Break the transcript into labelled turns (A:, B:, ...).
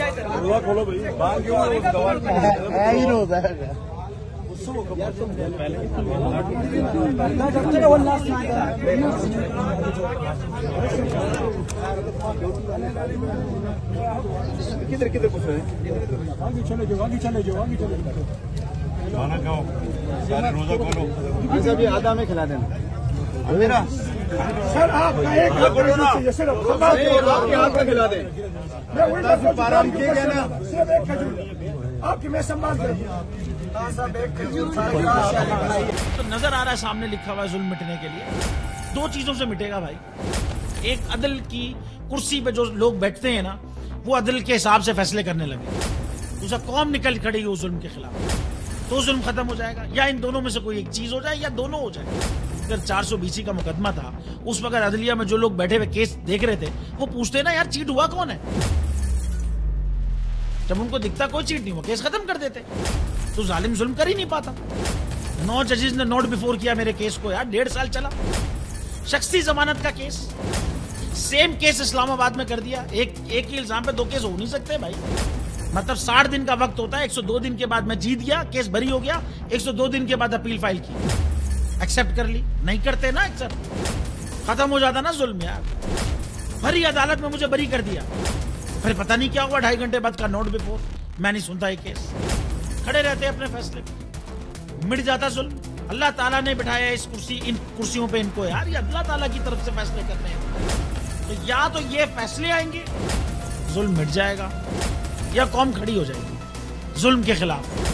A: रोजा खोलो भाई। बाहर क्यों है? वो गवार पे
B: है? ही रोजा है।
A: किधर किधर पूछ रहे हैं?
C: आगे चले जाओ आगे चले जाओ आगे चले जाओ
A: खाना खाओ। सारे रोजा खोलो।
B: अभी आधा में खिला देना।
A: मेरा
C: सर आपका एक चाहिए सिर्फ़
B: आपके हाथ में खिला दें।
C: मैं वही सिर्फ़ एक खजूर। आपकी मैं संभाल रही
D: तो नज़र आ रहा है सामने लिखा हुआ है जुल्म मिटने के लिए। दो चीज़ों से मिटेगा भाई। एक अदल की कुर्सी पे जो लोग बैठते हैं ना वो अदल के हिसाब से फैसले करने लगे। दूसरा कौम निकल खड़ी उस जुल्म के खिलाफ। तो जुल्म खत्म हो जाएगा या इन दोनों में से कोई एक चीज़ हो जाए या दोनों हो जाए। अगर चार सौ बीसी का मुकदमा था। उस वक्त अदलिया में जो लोग बैठे हुए केस देख रहे थे, वो पूछते ना, यार, चीट हुआ कौन है? जब उनको दिखता कोई चीट नहीं हुआ, केस खत्म कर देते। तो जालिम जुल्म कर ही नहीं पाता। नौ जजेस ने नोट बिफोर किया मेरे केस को, यार, डेढ़ साल चला। शख्सी जमानत का केस। सेम केस इस्लामाबाद में कर दिया। एक एक ही इल्ज़ाम पे दो केस हो नहीं सकते भाई। मतलब साठ दिन का वक्त होता है 102 दिन के बाद मैं जीत गया, केस बरी हो गया 102 दिन के बाद अपील फ़ाइल की। एक्सेप्ट कर ली। नहीं करते ना एक्सेप्ट खत्म हो जाता ना जुल्म यार। भरी अदालत में मुझे बरी कर दिया। फिर पता नहीं क्या हुआ, ढाई घंटे बाद का नोट बिफोर मैं नहीं सुनता ये केस खड़े रहते अपने फैसले मिट जाता जुल्म। अल्लाह ताला ने बिठाया इस कुर्सी, इन कुर्सियों पे इनको। यार, ये अल्लाह ताला की तरफ़ से फैसले करने हैं। तो या तो ये फैसले आएँगे, जुल्म मिट जाएगा, या कौम खड़ी हो जाएगी, जुल्म के खिलाफ।